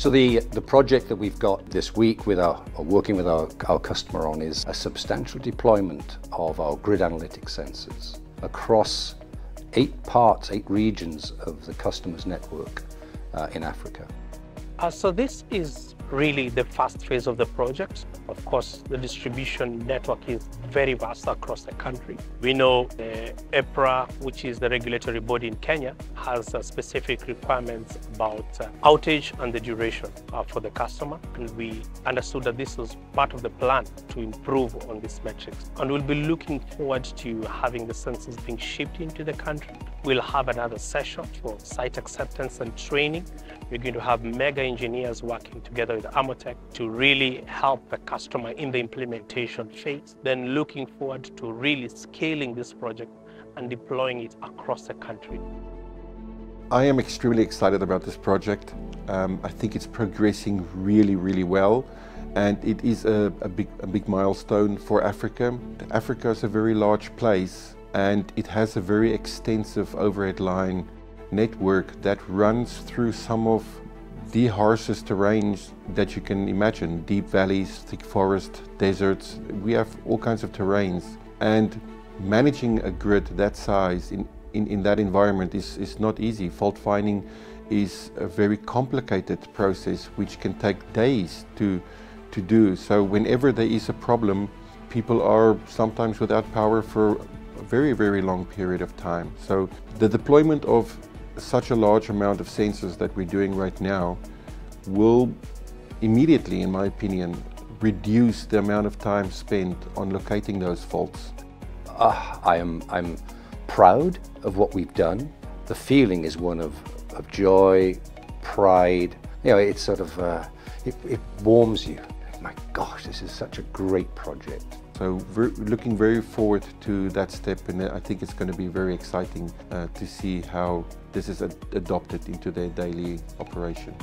So the, the project that we've got this week with our, or working with our, our customer on is a substantial deployment of our grid analytics sensors across eight parts, eight regions of the customer's network uh, in Africa. Uh, so this is really the first phase of the project. Of course, the distribution network is very vast across the country. We know the EPRA, which is the regulatory body in Kenya, has uh, specific requirements about uh, outage and the duration uh, for the customer. And we understood that this was part of the plan to improve on these metrics. And we'll be looking forward to having the sensors being shipped into the country. We'll have another session for site acceptance and training. We're going to have Megger engineers working together with Amotech to really help the customer in the implementation phase. Then looking forward to really scaling this project and deploying it across the country. I am extremely excited about this project. Um, I think it's progressing really, really well and it is a, a, big, a big milestone for Africa. Africa is a very large place and it has a very extensive overhead line network that runs through some of the harshest terrains that you can imagine deep valleys, thick forest, deserts. We have all kinds of terrains, and managing a grid that size in, in, in that environment is, is not easy. Fault finding is a very complicated process which can take days to, to do. So, whenever there is a problem, people are sometimes without power for very, very long period of time. So, the deployment of such a large amount of sensors that we're doing right now will immediately, in my opinion, reduce the amount of time spent on locating those faults. Uh, I am I'm proud of what we've done. The feeling is one of, of joy, pride. You know, it's sort of, uh, it, it warms you. My gosh, this is such a great project. So we're looking very forward to that step and I think it's going to be very exciting uh, to see how this is ad adopted into their daily operation.